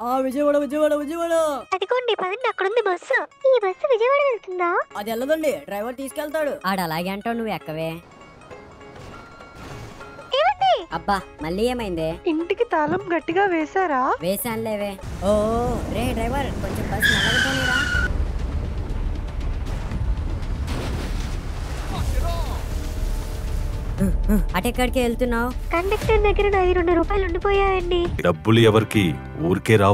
ఆ విజయవాడ విజయవాడ విజయవాడ. అదిగోండి పదండి అక్కడ ఉంది బస్సు. ఈ బస్సు విజయవాడ వెళ్తుందా? అది వెళ్ళదండి డ్రైవర్ తీసుకెళ్తాడు. ఆడు అలాగే అంటావు నువ్వు ఎక్కవే? అబ్బా మళ్ళీ ఏమైందే? ఇంటికి తాళం గట్టిగా వేశారా? వేసానులేవే ఓ రే డ్రైవర్ అటెక్కడికి వెళ్తున్నావు? కండక్టర్ దగ్గర నాది రెండు రూపాయలు ఉండిపోయాయండి. డబ్బులు ఎవరికి? ఊరికే రావు.